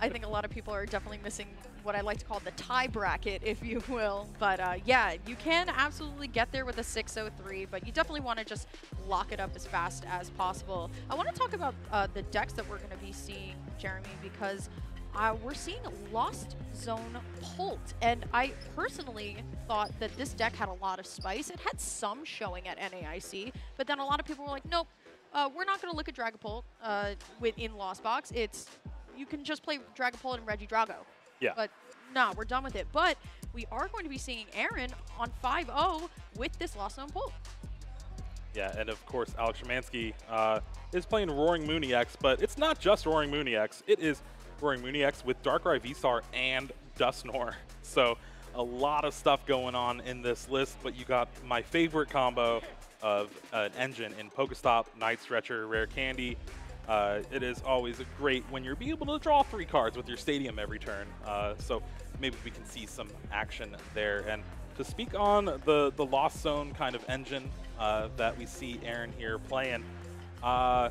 I think a lot of people are definitely missing what I like to call the tie bracket, if you will. But uh, yeah, you can absolutely get there with a 603, but you definitely want to just lock it up as fast as possible. I want to talk about uh, the decks that we're going to be seeing, Jeremy, because uh, we're seeing Lost Zone Pult. And I personally thought that this deck had a lot of spice. It had some showing at NAIC, but then a lot of people were like, nope, uh, we're not going to look at Dragapult uh, within Lost Box. It's you can just play Dragapult and Regidrago. Yeah. But no, we're done with it. But we are going to be seeing Aaron on 5-0 with this Lost Zone Pult. Yeah, and of course, Alex Schemanske uh, is playing Roaring Moon EX, but it's not just Roaring Moon EX. It is Roaring Moon EX with Darkrai V-Star and Dusknoir. So a lot of stuff going on in this list, but you got my favorite combo of an engine in Pokestop, Night Stretcher, Rare Candy. Uh, it is always great when you're be able to draw three cards with your stadium every turn. Uh, so maybe we can see some action there. And to speak on the, the Lost Zone kind of engine uh, that we see Aaron here playing, uh,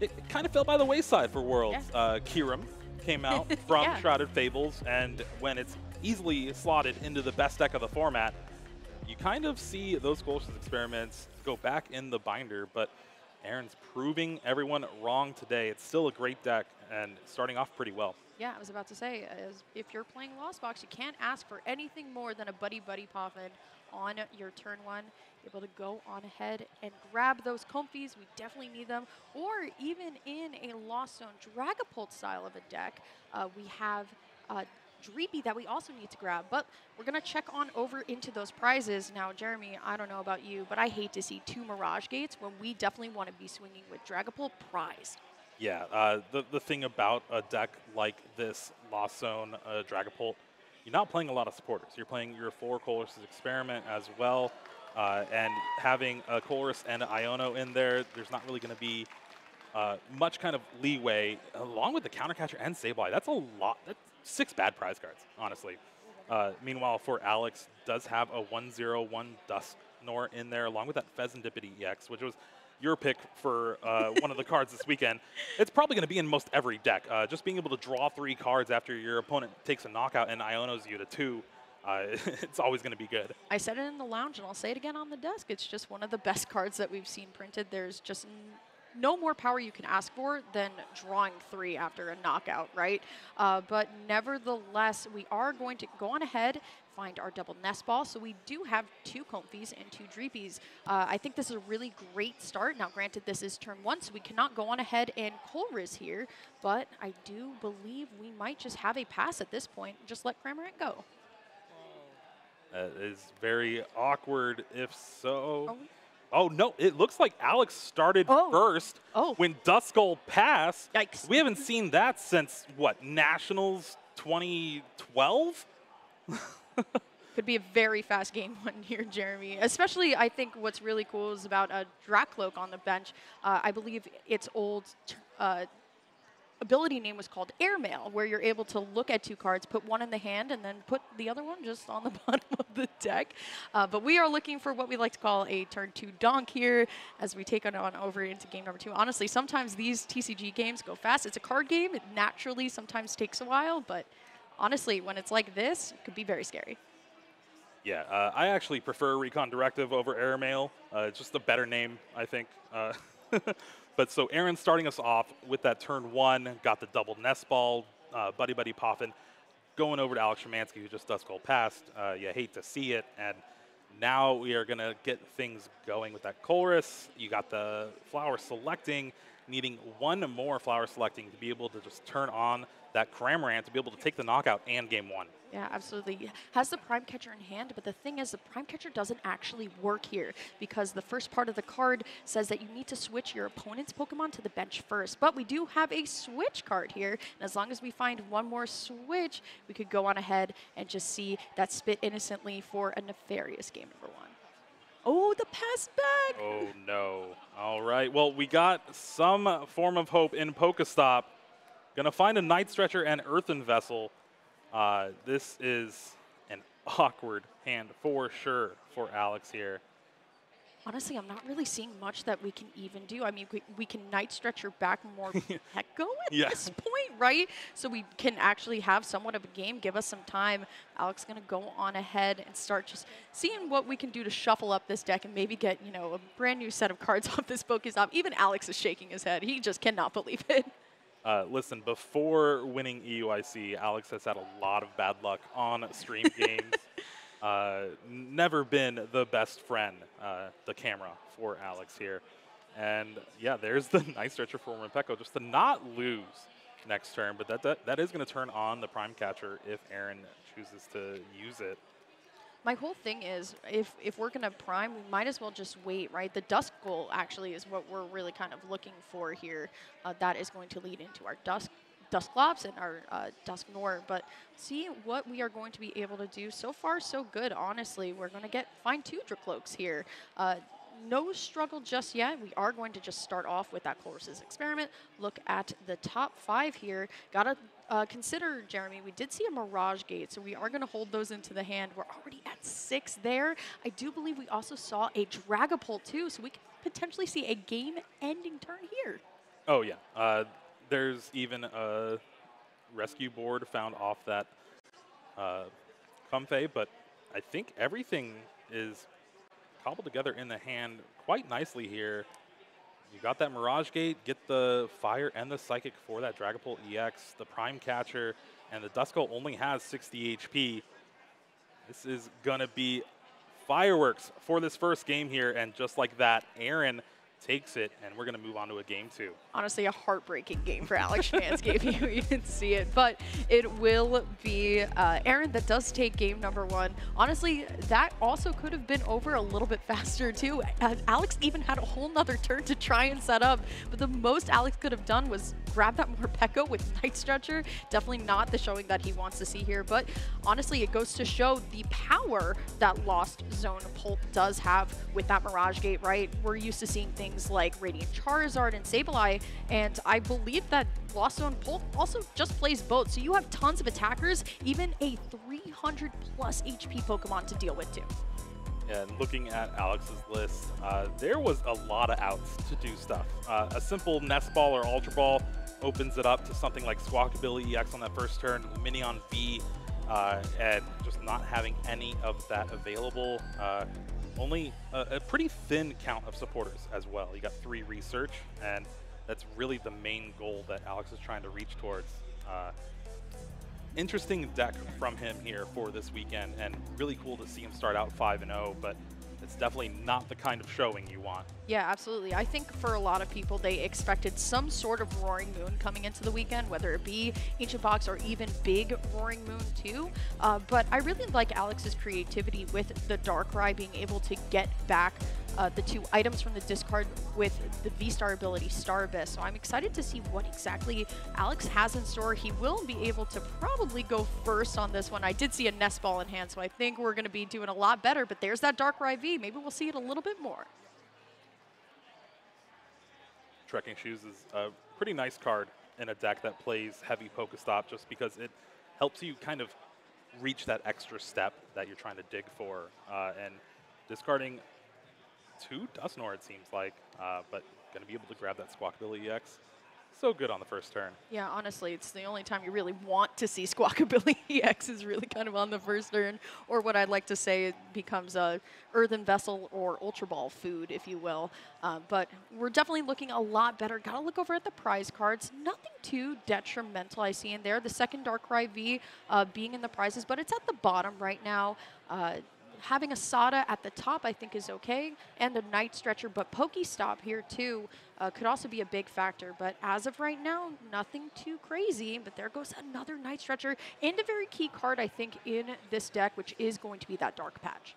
it, it kind of fell by the wayside for Worlds. Yeah. Uh, Kirim came out from Yeah. Shrouded Fables, and when it's easily slotted into the best deck of the format, you kind of see those Colress's experiments go back in the binder, but Aaron's proving everyone wrong today. It's still a great deck and starting off pretty well. Yeah, I was about to say, if you're playing Lost Box, you can't ask for anything more than a Buddy Buddy Poffin on your turn one. Able to go on ahead and grab those Comfeys. We definitely need them. Or even in a Lost Zone Dragapult style of a deck, uh, we have uh, Dreepy that we also need to grab. But we're going to check on over into those prizes. Now, Jeremy, I don't know about you, but I hate to see two Mirage Gates when we definitely want to be swinging with Dragapult prize. Yeah, uh, the, the thing about a deck like this, Lost Zone, uh, Dragapult, you're not playing a lot of supporters. You're playing your four Colress's Experiment as well. Uh, and having a Colress and an Iono in there, there's not really going to be uh, much kind of leeway. Along with the Countercatcher and Sableye, that's a lot. That's six bad prize cards, honestly. Uh, meanwhile, for Alex, does have a 101 Dusknoir in there, along with that Fezandipiti EX, which was your pick for uh, one of the cards this weekend. It's probably going to be in most every deck. Uh, just being able to draw three cards after your opponent takes a knockout and Ionos you to two, uh, it's always going to be good. I said it in the lounge and I'll say it again on the desk. It's just one of the best cards that we've seen printed. There's just no more power you can ask for than drawing three after a knockout, right? Uh, but nevertheless, we are going to go on ahead, find our double nest ball. So we do have two Comfeys and two Dreepies. Uh, I think this is a really great start. Now, granted, this is turn one, so we cannot go on ahead and Colress here, but I do believe we might just have a pass at this point. Just let Cramorant go. That is very awkward if so. We- Oh, no, it looks like Alex started Oh. first Oh. when Duskull passed. Yikes. We haven't seen that since, what, Nationals 2012? Could be a very fast game one here, Jeremy. Especially, I think what's really cool is about a Drakloak on the bench. Uh, I believe its old uh, ability name was called Airmail, where you're able to look at two cards, put one in the hand, and then put the other one just on the bottom of the deck. Uh, but we are looking for what we like to call a turn two donk here as we take it on over into game number two. Honestly, sometimes these TCG games go fast. It's a card game. It naturally sometimes takes a while, but honestly, when it's like this, it could be very scary. Yeah, uh, I actually prefer Recon Directive over Airmail. Uh, it's just a better name, I think. Uh, but so Aaron starting us off with that turn one, got the double nest ball, uh, Buddy Buddy Poffin, going over to Alex Schemanske, who just does go past. Uh, you hate to see it. And now we are going to get things going with that chorus. You got the flower selecting, needing one more flower selecting to be able to just turn on that Cramorant to be able to take the knockout and game one. Yeah, absolutely. Has the Prime Catcher in hand, but the thing is, the Prime Catcher doesn't actually work here because the first part of the card says that you need to switch your opponent's Pokemon to the bench first. But we do have a switch card here, and as long as we find one more switch, we could go on ahead and just see that spit innocently for a nefarious game number one. Oh, the pass back! Oh no. All right. Well, we got some form of hope in Pokestop. Gonna find a Night Stretcher and Earthen Vessel. Uh, this is an awkward hand for sure for Alex here. Honestly, I'm not really seeing much that we can even do. I mean, we, we can Night Stretcher back more Hecko at Yeah. this point, right? So we can actually have somewhat of a game. Give us some time. Alex going to go on ahead and start just seeing what we can do to shuffle up this deck and maybe get, you know, a brand new set of cards off this Pokestop. Even Alex is shaking his head. He just cannot believe it. Uh, listen, before winning EUIC, Alex has had a lot of bad luck on stream games. Uh, never been the best friend, uh, the camera for Alex here. And yeah, there's the Night Stretcher for Morpeko just to not lose next turn, but that, that, that is going to turn on the Prime Catcher if Aaron chooses to use it. My whole thing is, if, if we're going to prime, we might as well just wait, right? The dusk goal actually is what we're really kind of looking for here. Uh, that is going to lead into our Dusk Dusclops and our uh, Dusknoir, but see what we are going to be able to do. So far, so good, honestly. We're going to get find two Drakloaks here. Uh, no struggle just yet. We are going to just start off with that Colress's experiment. Look at the top five here. Got to uh, consider, Jeremy, we did see a Mirage Gate, so we are going to hold those into the hand. We're already at six there. I do believe we also saw a Dragapult too, so we could potentially see a game-ending turn here. Oh, yeah. Uh, there's even a rescue board found off that uh, but I think everything is cobbled together in the hand quite nicely here. You got that Mirage Gate, get the Fire and the Psychic for that Dragapult EX, the Prime Catcher, and the Duskull only has 60 HP. This is going to be fireworks for this first game here, and just like that, Aaron takes it, and we're going to move on to a game two. Honestly, a heartbreaking game for Alex if you didn't see it. But it will be uh, Aaron that does take game number one. Honestly, that also could have been over a little bit faster, too. Uh, Alex even had a whole nother turn to try and set up. But the most Alex could have done was grab that Morpeko with Night Stretcher. Definitely not the showing that he wants to see here. But honestly, it goes to show the power that Lost Zone Pult does have with that Mirage Gate, right? We're used to seeing things things like Radiant Charizard and Sableye, and I believe that Lost Zone Pult also just plays both, so you have tons of attackers, even a 300 plus HP Pokemon to deal with too. And looking at Alex's list, uh, there was a lot of outs to do stuff. Uh, a simple Nest Ball or Ultra Ball opens it up to something like Squawkabilly EX on that first turn, Minion V, uh, and just not having any of that available uh, only a, a, pretty thin count of supporters as well. You got three research, and that's really the main goal that Alex is trying to reach towards. Uh, interesting deck from him here for this weekend, and really cool to see him start out 5 0, but it's definitely not the kind of showing you want. Yeah, absolutely. I think for a lot of people, they expected some sort of Roaring Moon coming into the weekend, whether it be Ancient Box or even Big Roaring Moon too. Uh, but I really like Alex's creativity with the Darkrai being able to get back uh, the two items from the discard with the V-Star ability Star Abyss. So I'm excited to see what exactly Alex has in store. He will be able to probably go first on this one. I did see a Nest Ball in hand, so I think we're going to be doing a lot better. But there's that Darkrai V. Maybe we'll see it a little bit more. Trekking Shoes is a pretty nice card in a deck that plays heavy Pokestop just because it helps you kind of reach that extra step that you're trying to dig for. Uh, and discarding two Dusknoir, it seems like, uh, but going to be able to grab that Squawkabilly EX. So good on the first turn. Yeah, honestly, it's the only time you really want to see Squawkabilly EX is really kind of on the first turn, or what I'd like to say it becomes a earthen vessel or Ultra Ball food, if you will. Uh, but we're definitely looking a lot better. Got to look over at the prize cards. Nothing too detrimental I see in there. The second Darkrai V uh, being in the prizes, but it's at the bottom right now. Having a Sada at the top, I think, is okay, and a Night Stretcher, but Pokestop here, too, uh, could also be a big factor. But as of right now, nothing too crazy, but there goes another Night Stretcher, and a very key card, I think, in this deck, which is going to be that Dark Patch.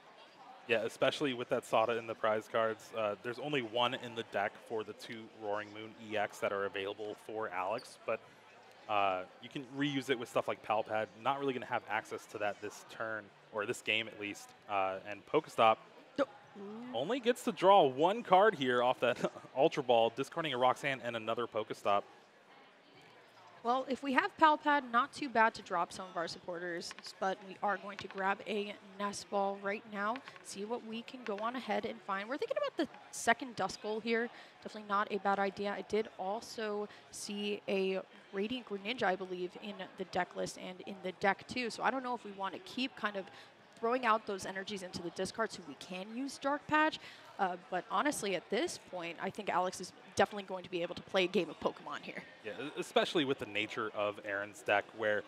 Yeah, especially with that Sada in the prize cards. Uh, there's only one in the deck for the two Roaring Moon EX that are available for Alex, but uh, you can reuse it with stuff like Pal Pad. Not really going to have access to that this turn or this game at least. Uh, and Pokestop only gets to draw one card here off that Ultra Ball, discarding a Roxanne and another Pokestop. Well, if we have Pal Pad, not too bad to drop some of our supporters, but we are going to grab a Nest Ball right now, see what we can go on ahead and find. We're thinking about the second Duskull here. Definitely not a bad idea. I did also see a Radiant Greninja, I believe, in the deck list and in the deck too. So I don't know if we want to keep kind of throwing out those energies into the discard so we can use Dark Patch. Uh, but honestly, at this point, I think Alex is definitely going to be able to play a game of Pokemon here. Yeah, especially with the nature of Aaron's deck, where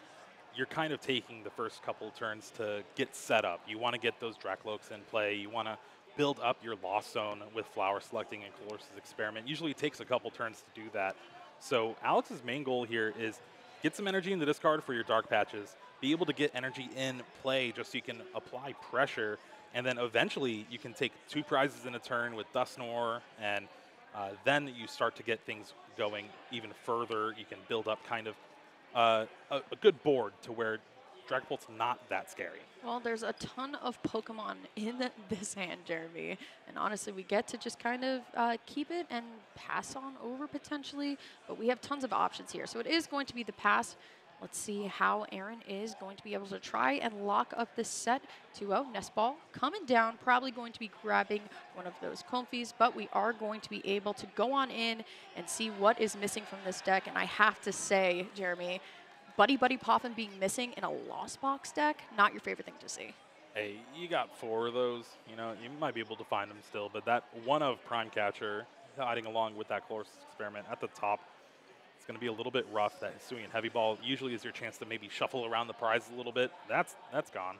you're kind of taking the first couple turns to get set up. You want to get those Drakloaks in play. You want to build up your Lost Zone with Flower Selecting and Colress's Experiment. Usually it takes a couple turns to do that. So Alex's main goal here is get some energy in the discard for your Dark Patches, be able to get energy in play just so you can apply pressure, and then eventually you can take two prizes in a turn with Dusknoir, and uh, then you start to get things going even further. You can build up kind of uh, a, a, good board to where Dragapult's not that scary. Well, there's a ton of Pokemon in this hand, Jeremy. And honestly, we get to just kind of uh, keep it and pass on over potentially. But we have tons of options here. So it is going to be the pass. Let's see how Aaron is going to be able to try and lock up this set 2-0. Nest Ball coming down, probably going to be grabbing one of those Comfeys, but we are going to be able to go on in and see what is missing from this deck. And I have to say, Jeremy, Buddy Buddy Poffin being missing in a Lost Box deck, not your favorite thing to see. Hey, you got four of those. You know, you might be able to find them still, but that one of Prime Catcher hiding along with that Colress experiment at the top it's going to be a little bit rough. That Hisuian Heavy Ball usually is your chance to maybe shuffle around the prize a little bit. That's that's gone.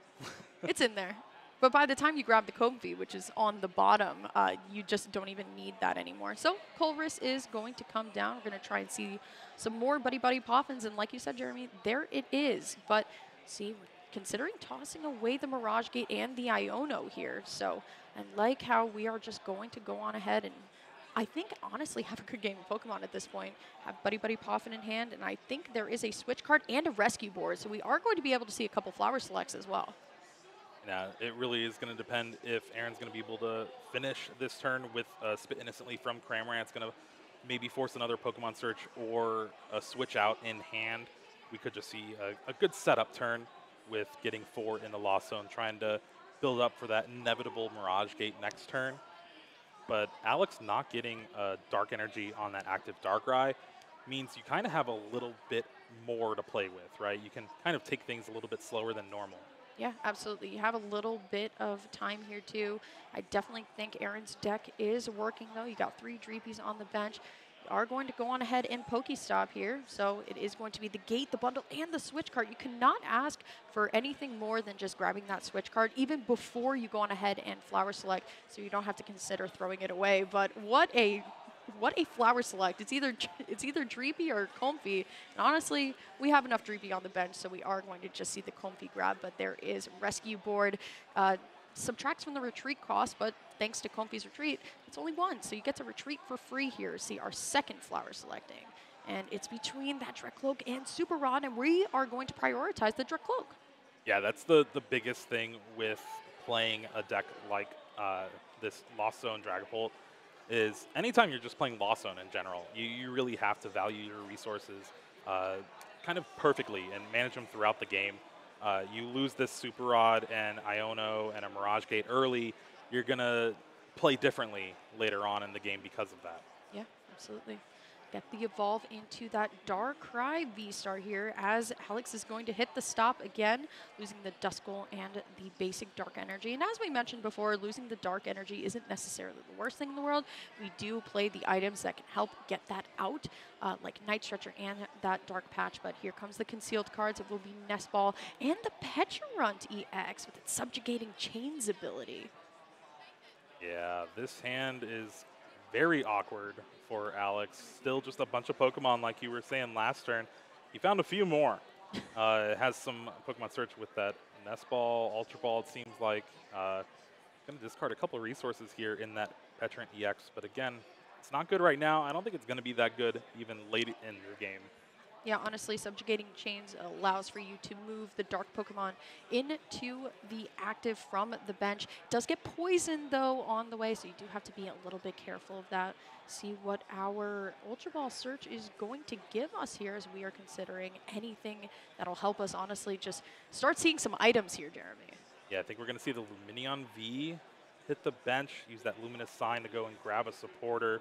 it's in there. But by the time you grab the Comfey, which is on the bottom, uh, you just don't even need that anymore. So Colress is going to come down. We're going to try and see some more Buddy Buddy Poffins. And like you said, Jeremy, there it is. But see, considering tossing away the Mirage Gate and the Iono here. So, and like how we are just going to go on ahead and I think, honestly, have a good game of Pokemon at this point. Have Buddy Buddy Poffin in hand, and I think there is a switch card and a rescue board, so we are going to be able to see a couple flower selects as well. Yeah, it really is going to depend if Aaron's going to be able to finish this turn with uh, Spit Innocently from Cramorant. It's going to maybe force another Pokemon search or a switch out in hand. We could just see a, a good setup turn with getting four in the Lost Zone, trying to build up for that inevitable Mirage Gate next turn but Alex not getting uh, Dark Energy on that active Darkrai means you kind of have a little bit more to play with, right? You can kind of take things a little bit slower than normal. Yeah, absolutely. You have a little bit of time here, too. I definitely think Aaron's deck is working, though. You got three Dreepies on the bench are going to go on ahead and Pokestop here. So it is going to be the gate, the bundle, and the switch card. You cannot ask for anything more than just grabbing that switch card, even before you go on ahead and flower select, so you don't have to consider throwing it away. But what a what a flower select. It's either it's either Dreepy or Comfey. And honestly, we have enough Dreepy on the bench, so we are going to just see the Comfey grab. But there is Rescue Board. Uh, subtracts from the retreat cost, but thanks to Comfey's retreat, it's only one. So you get to retreat for free here. See our second flower selecting. And it's between that Drakloak and Super Rod, and we are going to prioritize the Drakloak. Yeah, that's the, the biggest thing with playing a deck like uh, this Lost Zone Dragapult is anytime you're just playing Lost Zone in general, you, you really have to value your resources uh, kind of perfectly and manage them throughout the game. Uh, you lose this Super Rod and Iono and a Mirage Gate early, you're going to play differently later on in the game because of that. Yeah, absolutely. Get the Evolve into that Darkrai V-Star here as Alex is going to hit the stop again, losing the Duskull and the basic Dark Energy. And as we mentioned before, losing the Dark Energy isn't necessarily the worst thing in the world. We do play the items that can help get that out, uh, like Night Stretcher and that Dark Patch. But here comes the concealed cards. It will be Nest Ball and the Pecharunt EX with its Subjugating Chains ability. Yeah, this hand is very awkward for Alex. Still just a bunch of Pokemon like you were saying last turn. He found a few more. uh, it has some Pokemon search with that Nest Ball, Ultra Ball, it seems like. Uh, going to discard a couple of resources here in that Pecharunt EX, but again, it's not good right now. I don't think it's going to be that good even late in the game. Yeah, honestly, subjugating chains allows for you to move the dark Pokemon into the active from the bench. It does get poisoned though on the way, so you do have to be a little bit careful of that. See what our Ultra Ball search is going to give us here as we are considering anything that'll help us honestly just start seeing some items here, Jeremy. Yeah, I think we're going to see the Lumineon V hit the bench, use that luminous sign to go and grab a supporter.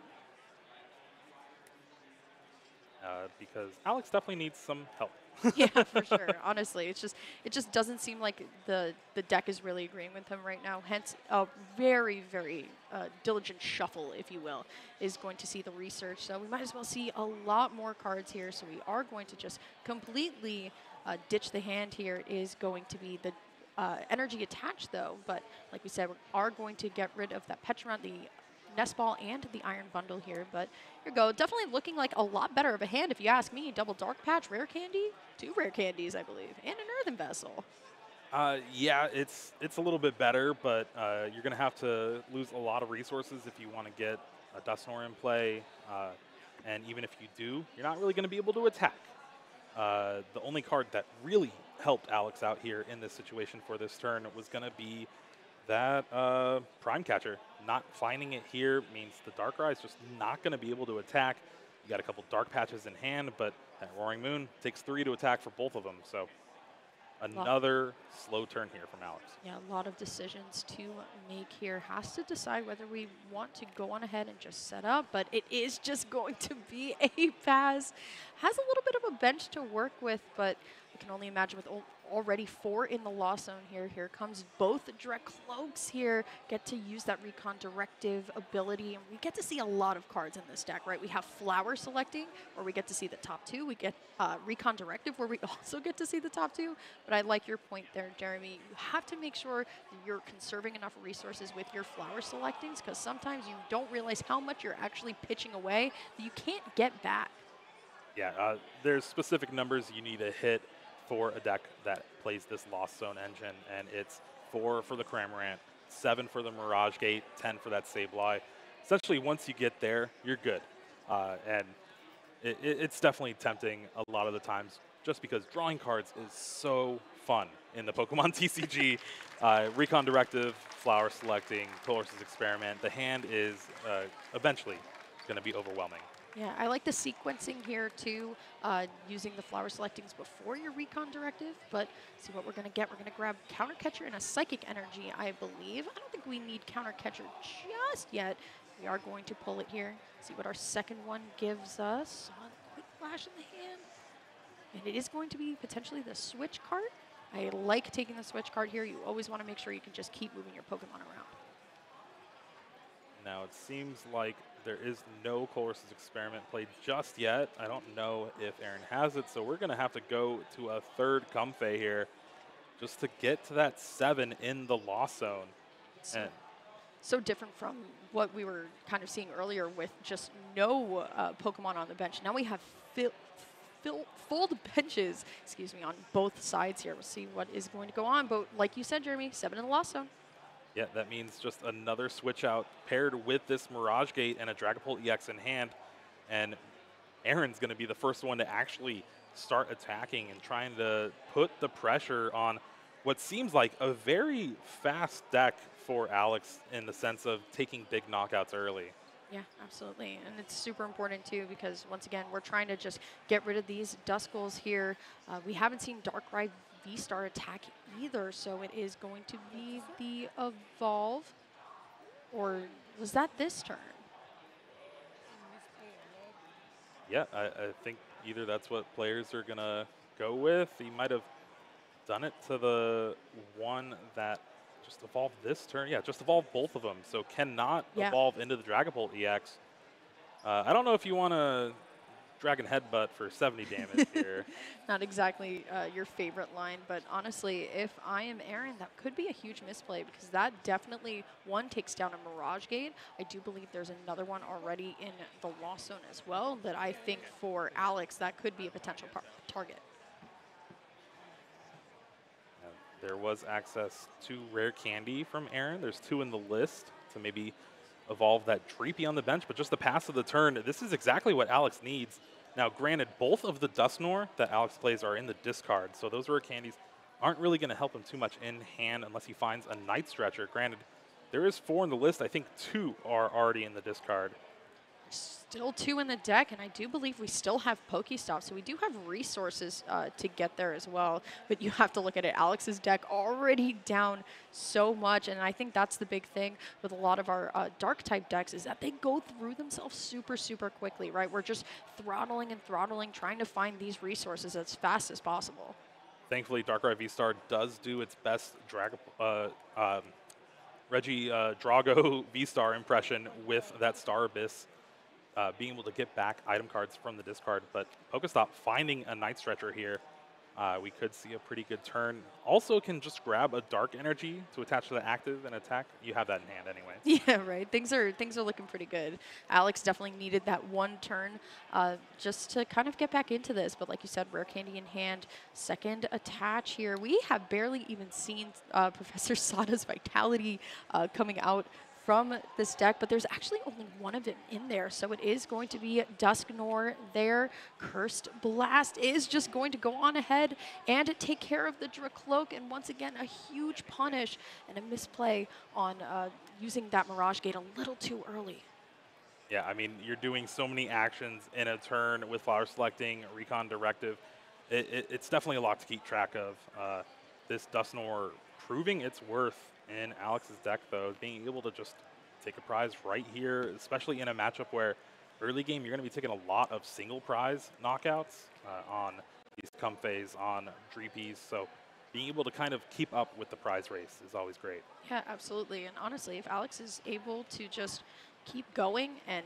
Uh, because Alex definitely needs some help. yeah, for sure. Honestly, it's just it just doesn't seem like the the deck is really agreeing with him right now. Hence, a very very uh, diligent shuffle, if you will, is going to see the research. So we might as well see a lot more cards here. So we are going to just completely uh, ditch the hand here. It is going to be the uh, energy attached though, but like we said, we are going to get rid of that Pecharunt, the Nest Ball and the Iron Bundle here. But here go. Definitely looking like a lot better of a hand if you ask me. Double Dark Patch, Rare Candy, two Rare Candies, I believe, and an Earthen Vessel. Uh, yeah, it's it's a little bit better, but uh, you're going to have to lose a lot of resources if you want to get a Dusknoir in play. Uh, and even if you do, you're not really going to be able to attack. Uh, the only card that really helped Alex out here in this situation for this turn was going to be that uh, Prime Catcher. Not finding it here means the Darkrai is just not going to be able to attack. You got a couple Dark Patches in hand, but that Roaring Moon takes three to attack for both of them. So another slow turn here from Alex. Yeah, a lot of decisions to make here. Has to decide whether we want to go on ahead and just set up, but it is just going to be a pass. Has a little bit of a bench to work with, but I can only imagine with already four in the Lost Zone here. Here comes both Drakloaks here. Get to use that recon directive ability. And we get to see a lot of cards in this deck, right? We have flower selecting, where we get to see the top two. We get uh, recon directive, where we also get to see the top two. But I like your point there, Jeremy. You have to make sure you're conserving enough resources with your flower selectings, because sometimes you don't realize how much you're actually pitching away that you can't get back. Yeah, uh, there's specific numbers you need to hit for a deck that plays this Lost Zone engine, and it's four for the Cramorant, seven for the Mirage Gate, ten for that Sableye. Essentially, once you get there, you're good. Uh, and it, it's definitely tempting a lot of the times just because drawing cards is so fun in the Pokemon TCG. uh, Recon Directive, Flower Selecting, Colress's Experiment. The hand is uh, eventually going to be overwhelming. Yeah, I like the sequencing here too, uh, using the flower selectings before your recon directive, but see what we're going to get. We're going to grab counter catcher and a psychic energy, I believe. I don't think we need counter catcher just yet. We are going to pull it here, see what our second one gives us. quick flash in the hand. And it is going to be potentially the switch card. I like taking the switch card here. You always want to make sure you can just keep moving your Pokemon around. Now it seems like there is no Colress's experiment played just yet. I don't know if Aaron has it, so we're going to have to go to a third Comfey here just to get to that seven in the Lost Zone. So, so, different from what we were kind of seeing earlier with just no uh, Pokemon on the bench. Now we have fill, fill, full benches, excuse me, on both sides here. We'll see what is going to go on. But like you said, Jeremy, seven in the Lost Zone. Yeah, that means just another switch out paired with this Mirage Gate and a Dragapult EX in hand. And Aaron's going to be the first one to actually start attacking and trying to put the pressure on what seems like a very fast deck for Alex in the sense of taking big knockouts early. Yeah, absolutely. And it's super important too because once again, we're trying to just get rid of these Duskulls here. Uh, we haven't seen Darkrai V-Star attack either, so it is going to be the Evolve. Or was that this turn? Yeah, I, I think either that's what players are going to go with. He might have done it to the one that just evolved this turn. Yeah, just evolved both of them. So cannot yeah. evolve into the Dragapult EX. Uh, I don't know if you want to Dragon Headbutt for 70 damage here. Not exactly uh, your favorite line, but honestly, if I am Aaron, that could be a huge misplay because that definitely, one, takes down a Mirage Gate. I do believe there's another one already in the Lost Zone as well that I think for Alex, that could be a potential target. there was access to rare candy from Aaron. There's two in the list to maybe evolve that Dreepy on the bench, but just the pass of the turn, this is exactly what Alex needs. Now, granted, both of the Dusknoir that Alex plays are in the discard, so those rare candies aren't really going to help him too much in hand unless he finds a Night Stretcher. Granted, there is four in the list. I think two are already in the discard. Still two in the deck, and I do believe we still have Pokestop, so we do have resources uh, to get there as well. But you have to look at it. Alex's deck already down so much, and I think that's the big thing with a lot of our uh, Dark-type decks is that they go through themselves super, super quickly, right? We're just throttling and throttling, trying to find these resources as fast as possible. Thankfully, Darkrai V-Star does do its best drag, uh, um, Reggie uh, Drago V-Star impression with that Star Abyss uh, being able to get back item cards from the discard. But Pokestop finding a Night Stretcher here, uh, we could see a pretty good turn. Also can just grab a Dark Energy to attach to the active and attack. You have that in hand anyway. Yeah, right. Things are things are looking pretty good. Alex definitely needed that one turn uh, just to kind of get back into this. But like you said, rare candy in hand, second attach here. We have barely even seen uh, Professor Sada's Vitality uh, coming out from this deck, but there's actually only one of them in there. So it is going to be Dusknoir there. Cursed Blast is just going to go on ahead and take care of the Drakloak. And once again, a huge punish and a misplay on uh, using that Mirage Gate a little too early. Yeah, I mean, you're doing so many actions in a turn with flower selecting, recon directive. It, it, it's definitely a lot to keep track of. Uh, this Dusknoir proving its worth in Alex's deck, though, being able to just take a prize right here, especially in a matchup where early game you're going to be taking a lot of single prize knockouts uh, on these Comfeys, on Dreepies. So being able to kind of keep up with the prize race is always great. Yeah, absolutely. And honestly, if Alex is able to just keep going and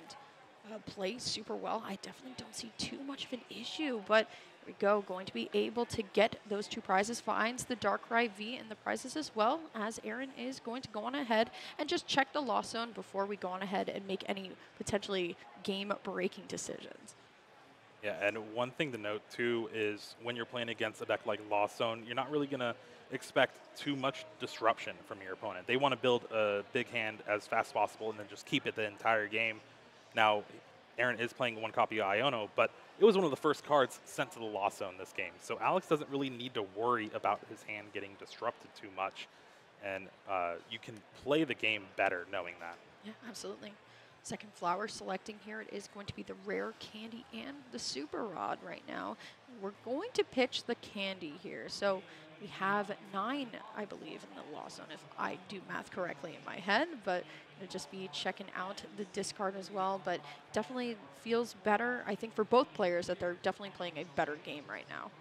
uh, play super well, I definitely don't see too much of an issue. But we go, going to be able to get those two prizes, finds the Darkrai V and the prizes as well, as Aaron is going to go on ahead and just check the Lost Zone before we go on ahead and make any potentially game-breaking decisions. Yeah, and one thing to note too is when you're playing against a deck like Lost Zone, you're not really going to expect too much disruption from your opponent. They want to build a big hand as fast as possible and then just keep it the entire game. Now, Aaron is playing one copy of Iono, but it was one of the first cards sent to the Lost Zone this game. So Alex doesn't really need to worry about his hand getting disrupted too much. And uh, you can play the game better knowing that. Yeah, absolutely. Second flower selecting here. It is going to be the rare candy and the super rod right now. We're going to pitch the candy here. So we have nine, I believe, in the Lost Zone, if I do math correctly in my head. But just be checking out the discard as well. But definitely feels better, I think, for both players that they're definitely playing a better game right now.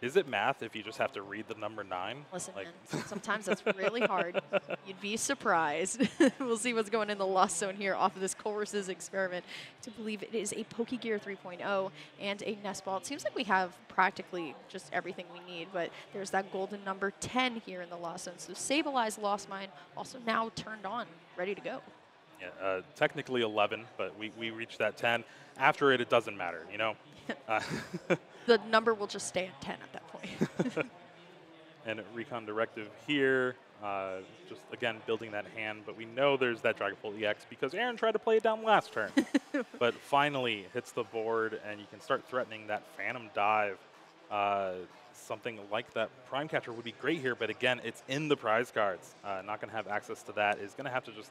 Is it math if you just have to read the number nine? Listen, like man, sometimes that's really hard. You'd be surprised. we'll see what's going in the Lost Zone here off of this Colress's experiment. To believe it is a Pokegear 3.0 and a Nest Ball. It seems like we have practically just everything we need, but there's that golden number 10 here in the Lost Zone. So Sableye Lost Mine also now turned on, ready to go. Yeah, uh, technically 11, but we, we reached that 10. After it, it doesn't matter, you know? uh, the number will just stay at 10 at that point. and Recon Directive here, uh, just again building that hand, but we know there's that Dragapult EX because Aaron tried to play it down last turn. but finally hits the board and you can start threatening that Phantom Dive. Something like that Prime Catcher would be great here, but again, it's in the prize cards. Uh, not going to have access to that. Is going to have to just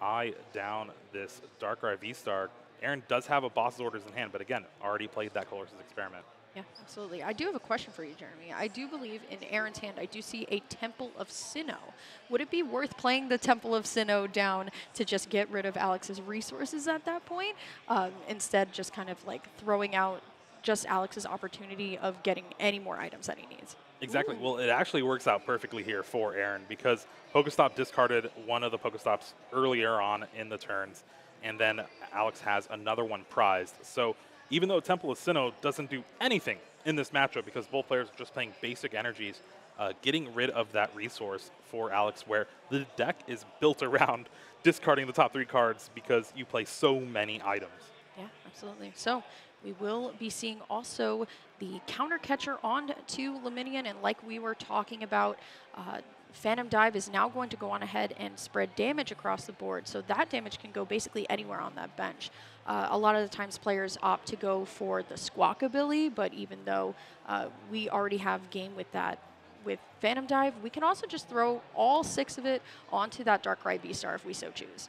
eye down this Darkrai V-Star. Aaron does have a boss's orders in hand, but again, already played that Colress's experiment. Yeah, absolutely. I do have a question for you, Jeremy. I do believe in Aaron's hand, I do see a Temple of Sinnoh. Would it be worth playing the Temple of Sinnoh down to just get rid of Alex's resources at that point? Um, instead, just kind of like throwing out just Alex's opportunity of getting any more items that he needs. Exactly. Ooh. Well, it actually works out perfectly here for Aaron because Pokestop discarded one of the Pokestops earlier on in the turns, and then Alex has another one prized. So even though Temple of Sinnoh doesn't do anything in this matchup because both players are just playing basic energies, uh, getting rid of that resource for Alex where the deck is built around discarding the top three cards because you play so many items. Yeah, absolutely. So we will be seeing also the counter catcher on to Lumineon, and like we were talking about, uh, Phantom Dive is now going to go on ahead and spread damage across the board, so that damage can go basically anywhere on that bench. Uh, a lot of the times players opt to go for the Squawkabilly, but even though uh, we already have game with that with Phantom Dive, we can also just throw all six of it onto that Darkrai V-Star if we so choose.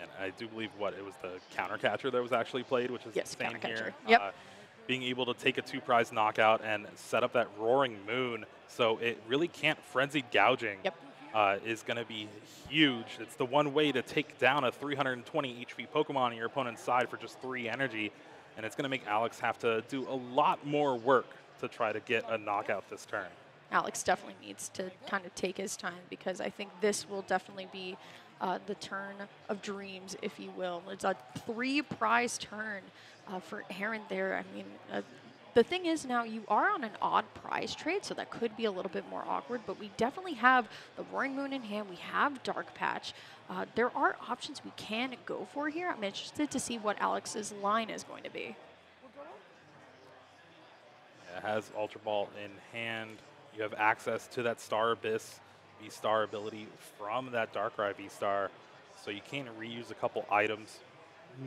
And I do believe what it was the counter catcher that was actually played, which is yes, insane here. Yep. Uh, being able to take a two prize knockout and set up that roaring moon, so it really can't frenzied gouging. Yep. Uh, is going to be huge. It's the one way to take down a 320 HP Pokemon on your opponent's side for just three energy, and it's going to make Alex have to do a lot more work to try to get a knockout this turn. Alex definitely needs to kind of take his time because I think this will definitely be uh, the turn of dreams, if you will. It's a three prize turn uh, for Aaron there. I mean, uh, the thing is now you are on an odd prize trade, so that could be a little bit more awkward, but we definitely have the Roaring Moon in hand. We have Dark Patch. Uh, there are options we can go for here. I'm interested to see what Alex's line is going to be. Has Ultra Ball in hand. You have access to that Star Abyss V-Star ability from that Darkrai V-Star, so you can reuse a couple items.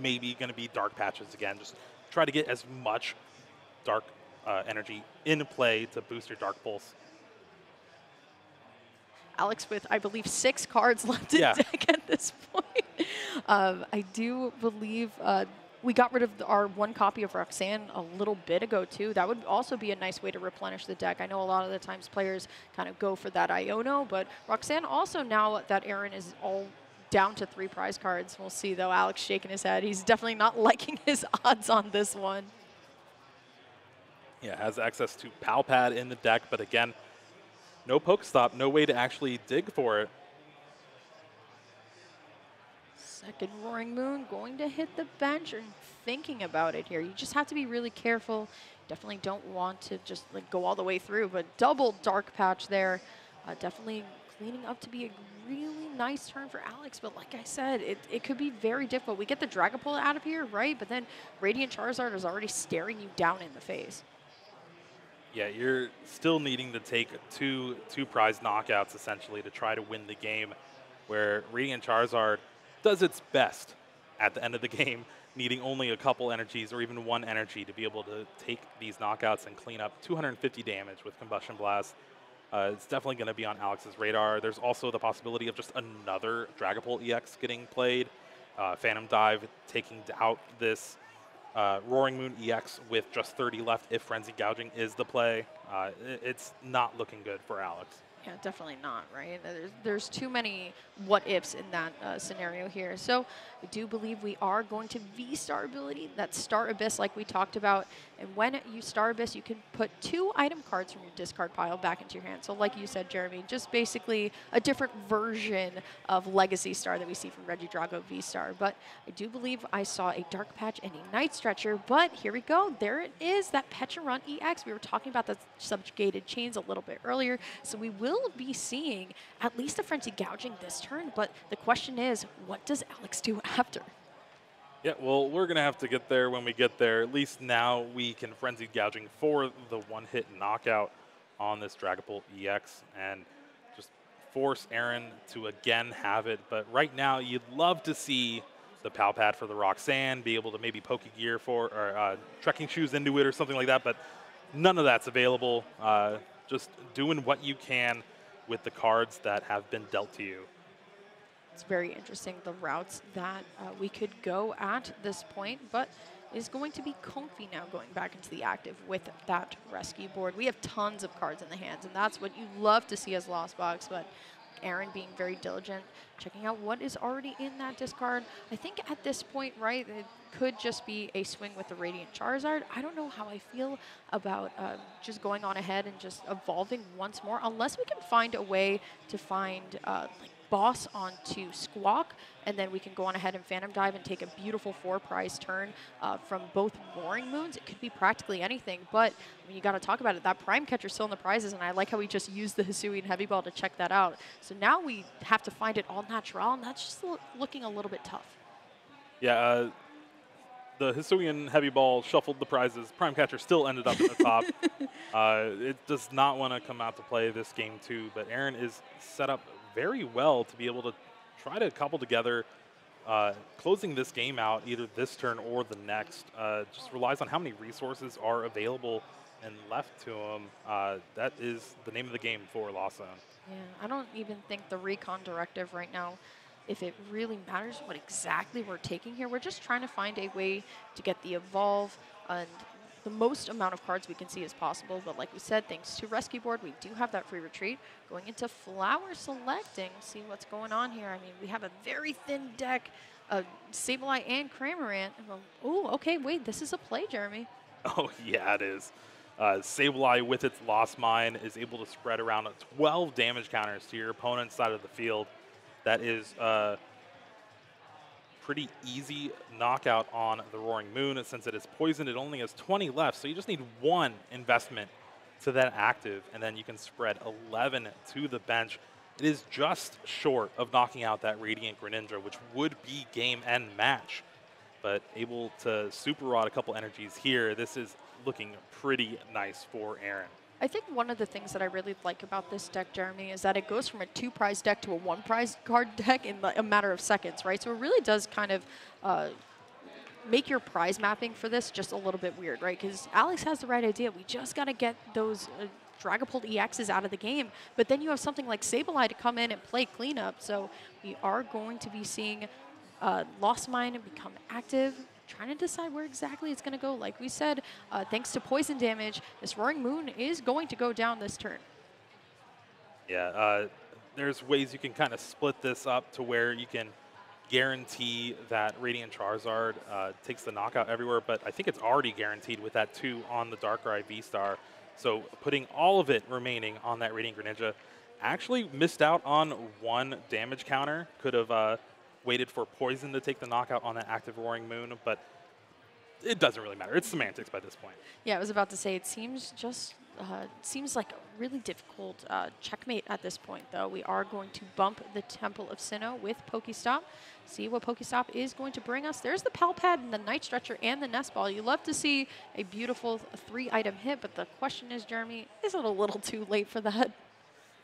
Maybe going to be Dark Patches again. Just try to get as much Dark uh, energy in play to boost your Dark Pulse. Alex with, I believe, six cards left in yeah. deck at this point. Um, I do believe uh, we got rid of our one copy of Roxanne a little bit ago too. That would also be a nice way to replenish the deck. I know a lot of the times players kind of go for that Iono, but Roxanne also now that Aaron is all down to three prize cards. We'll see though. Alex shaking his head. He's definitely not liking his odds on this one. Yeah, has access to Pal Pad in the deck, but again, no Pokestop, no way to actually dig for it. Second Roaring Moon going to hit the bench and thinking about it here. You just have to be really careful. Definitely don't want to just like go all the way through, but double Dark Patch there. Uh, definitely cleaning up to be a really nice turn for Alex, but like I said, it, it could be very difficult. We get the Dragapult out of here, right? But then Radiant Charizard is already staring you down in the face. Yeah, you're still needing to take two two prize knockouts essentially to try to win the game, where Radiant Charizard does its best at the end of the game, needing only a couple energies or even one energy to be able to take these knockouts and clean up 250 damage with Combustion Blast. Uh, it's definitely going to be on Alex's radar. There's also the possibility of just another Dragapult EX getting played. Uh, Phantom Dive taking out this uh, Roaring Moon EX with just 30 left if Frenzy Gouging is the play. Uh, it's not looking good for Alex. Yeah, definitely not, right? There's, there's too many what ifs in that uh, scenario here. So I do believe we are going to V-Star ability, that Star Abyss like we talked about. And when you Star Abyss, you can put two item cards from your discard pile back into your hand. So like you said, Jeremy, just basically a different version of Legacy Star that we see from Regidrago V-Star. But I do believe I saw a Dark Patch and a Night Stretcher. But here we go. There it is, that Run EX. We were talking about the subjugated chains a little bit earlier. So we will will be seeing at least a frenzy gouging this turn, but the question is, what does Alex do after? Yeah, well, we're going to have to get there when we get there. At least now we can frenzy gouging for the one-hit knockout on this Dragapult EX and just force Aaron to again have it. But right now, you'd love to see the Pal Pad for the Roxanne, be able to maybe Pokegear for, or uh, trekking shoes into it or something like that, but none of that's available. Uh, just doing what you can with the cards that have been dealt to you. It's very interesting the routes that uh, we could go at this point, but is going to be Comfey now going back into the active with that rescue board. We have tons of cards in the hands, and that's what you love to see as Lost Box, but Aaron being very diligent, checking out what is already in that discard. I think at this point, right, it could just be a swing with the Radiant Charizard. I don't know how I feel about uh, just going on ahead and just evolving once more, unless we can find a way to find uh, like boss onto Squawk, and then we can go on ahead and Phantom Dive and take a beautiful four prize turn uh, from both Roaring Moons. It could be practically anything, but I mean, you got to talk about it. That Prime Catcher's still in the prizes, and I like how we just used the Hisuian Heavy Ball to check that out. So now we have to find it all natural, and that's just looking a little bit tough. Yeah, uh, the Hisuian Heavy Ball shuffled the prizes. Prime Catcher still ended up at the top. uh, it does not want to come out to play this game too, but Aaron is set up very well to be able to try to couple together uh, closing this game out either this turn or the next. Uh, just relies on how many resources are available and left to him. Uh, that is the name of the game for Lawson. Yeah, I don't even think the recon directive right now if it really matters what exactly we're taking here. We're just trying to find a way to get the evolve and the most amount of cards we can see as possible. But like we said, thanks to Rescue Board, we do have that free retreat. Going into flower selecting, see what's going on here. I mean, we have a very thin deck of Sableye and Cramorant. Oh, okay, wait, this is a play, Jeremy. Oh, yeah, it is. Uh, Sableye, with its Lost Mine, is able to spread around 12 damage counters to your opponent's side of the field. That is uh, pretty easy knockout on the Roaring Moon. Since it is poisoned, it only has 20 left, so you just need one investment to that active, and then you can spread 11 to the bench. It is just short of knocking out that Radiant Greninja, which would be game end match. But able to super rod a couple energies here, this is looking pretty nice for Aaron. I think one of the things that I really like about this deck, Jeremy, is that it goes from a two prize deck to a one prize card deck in a matter of seconds, right? So it really does kind of uh, make your prize mapping for this just a little bit weird, right? Because Alex has the right idea. We just got to get those uh, Dragapult EXs out of the game, but then you have something like Sableye to come in and play cleanup. So we are going to be seeing uh, Lost Mine become active trying to decide where exactly it's going to go. Like we said, uh, thanks to poison damage, this Roaring Moon is going to go down this turn. Yeah, uh, there's ways you can kind of split this up to where you can guarantee that Radiant Charizard uh, takes the knockout everywhere, but I think it's already guaranteed with that 2 on the Darkrai V-Star. So putting all of it remaining on that Radiant Greninja actually missed out on one damage counter. Could have uh, waited for Poison to take the knockout on that active Roaring Moon, but it doesn't really matter. It's semantics by this point. Yeah, I was about to say, it seems just uh, seems like a really difficult uh, checkmate at this point, though. We are going to bump the Temple of Sinnoh with Pokestop. See what Pokestop is going to bring us. There's the Pal Pad and the Night Stretcher and the Nest Ball. You love to see a beautiful three-item hit, but the question is, Jeremy, is it a little too late for that?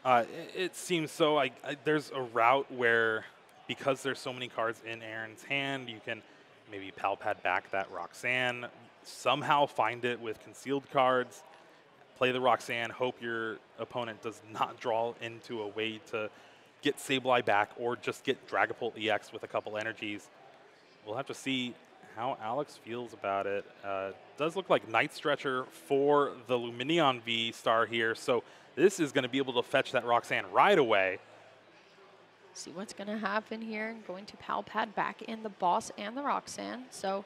Uh, it, it, seems so. I, I, there's a route where because there's so many cards in Aaron's hand, you can maybe Pal Pad back that Roxanne, somehow find it with concealed cards, play the Roxanne, hope your opponent does not draw into a way to get Sableye back or just get Dragapult EX with a couple energies. We'll have to see how Alex feels about it. Uh, does look like Night Stretcher for the Lumineon V star here, so this is going to be able to fetch that Roxanne right away see what's going to happen here. Going to Pal Pad back in the Boss and the Roxanne. So,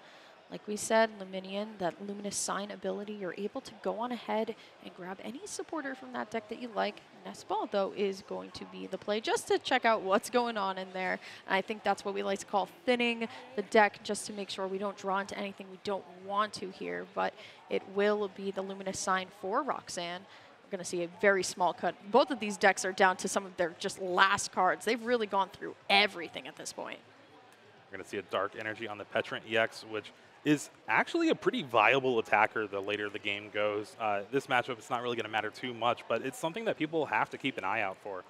like we said, Lumineon, that Luminous Sign ability, you're able to go on ahead and grab any supporter from that deck that you like. Nest Ball, though, is going to be the play just to check out what's going on in there. And I think that's what we like to call thinning the deck just to make sure we don't draw into anything we don't want to here. But it will be the Luminous Sign for Roxanne we're going to see a very small cut. Both of these decks are down to some of their just last cards. They've really gone through everything at this point. We're going to see a Dark Energy on the Pecharunt EX, which is actually a pretty viable attacker the later the game goes. Uh, this matchup, it's not really going to matter too much, but it's something that people have to keep an eye out for.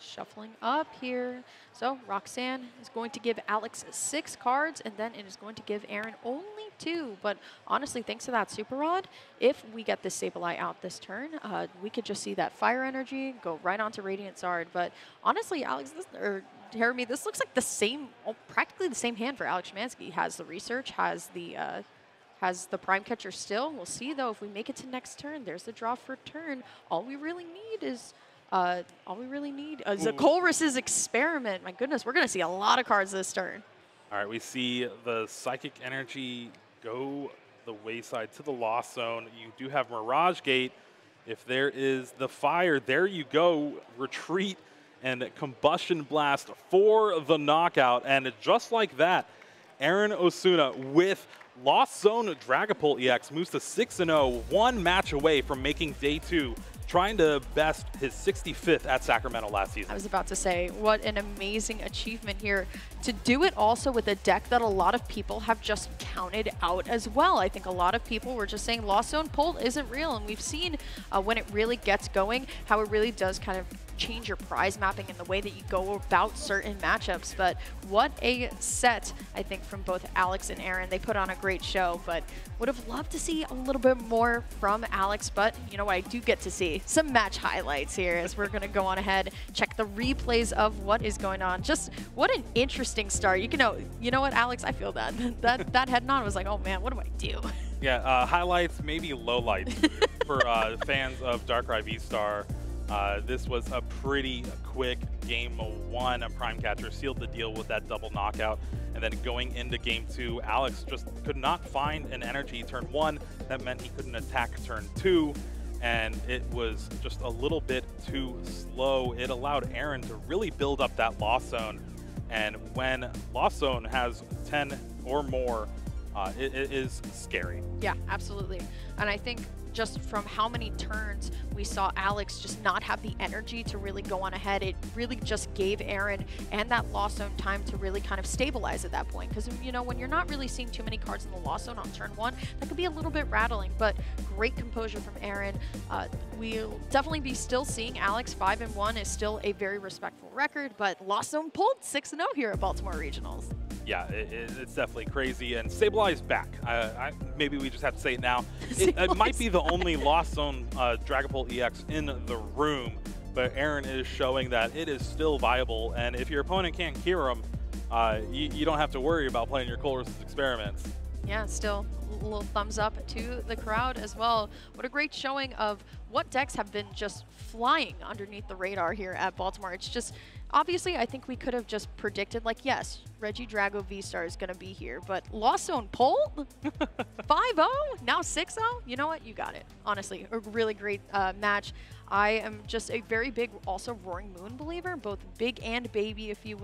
Shuffling up here. So Roxanne is going to give Alex six cards, and then it is going to give Aaron only two. But honestly, thanks to that Super Rod, if we get this Sableye out this turn, uh, we could just see that Fire Energy go right onto Radiant Zard. But honestly, Alex, this, or Jeremy, this looks like the same, oh, practically the same hand for Alex Schemanske. Has the Research, has the... Uh, has the prime catcher still. We'll see though if we make it to next turn. There's the draw for turn. All we really need is uh, all we really need is a Colress's experiment. My goodness, we're going to see a lot of cards this turn. All right, we see the Psychic Energy go the wayside to the Lost Zone. You do have Mirage Gate. If there is the fire, there you go. Retreat and Combustion Blast for the knockout. And just like that, Aaron Osuna with Lost Zone Dragapult EX moves to 6-0, one match away from making day two trying to best his 65th at Sacramento last season. I was about to say, what an amazing achievement here. To do it also with a deck that a lot of people have just counted out as well. I think a lot of people were just saying Lost Zone Pult isn't real, and we've seen uh, when it really gets going, how it really does kind of change your prize mapping and the way that you go about certain matchups. But what a set, I think, from both Alex and Aaron. They put on a great show, but would have loved to see a little bit more from Alex. But you know what I do get to see? Some match highlights here as we're going to go on ahead, check the replays of what is going on. Just what an interesting start. You can know, you know what, Alex? I feel that. that, that head nod was like, oh man, what do I do? Yeah, uh, highlights, maybe lowlights for uh, fans of Darkrai V-Star. Uh, this was a pretty quick game one. A Prime Catcher sealed the deal with that double knockout. And then going into game two, Alex just could not find an energy turn one. That meant he couldn't attack turn two. And it was just a little bit too slow. It allowed Aaron to really build up that Lost Zone. And when Lost Zone has 10 or more, uh, it, it is scary. Yeah, absolutely. And I think just from how many turns we saw Alex just not have the energy to really go on ahead. It really just gave Aaron and that Lost Zone time to really kind of stabilize at that point. Because, you know, when you're not really seeing too many cards in the Lost Zone on turn one, that could be a little bit rattling. But great composure from Aaron. Uh, we'll definitely be still seeing Alex 5 and 1 is still a very respectful record, but Lost Zone Pult 6 0 here at Baltimore Regionals yeah, it, it's definitely crazy. And Sableye back. I, maybe we just have to say it now. It, it might be the only Lost Zone uh, Dragapult EX in the room, but Aaron is showing that it is still viable. And if your opponent can't cure him, uh, you, you, don't have to worry about playing your Colress's experiments. Yeah, still a little thumbs up to the crowd as well. What a great showing of what decks have been just flying underneath the radar here at Baltimore. It's just Obviously, I think we could have just predicted, like, yes, Regidrago V-Star is going to be here, but Lost Zone Pult? 5-0? Now 6-0? You know what? You got it. Honestly, a really great uh, match. I am just a very big, also Roaring Moon believer, both big and baby, if you will.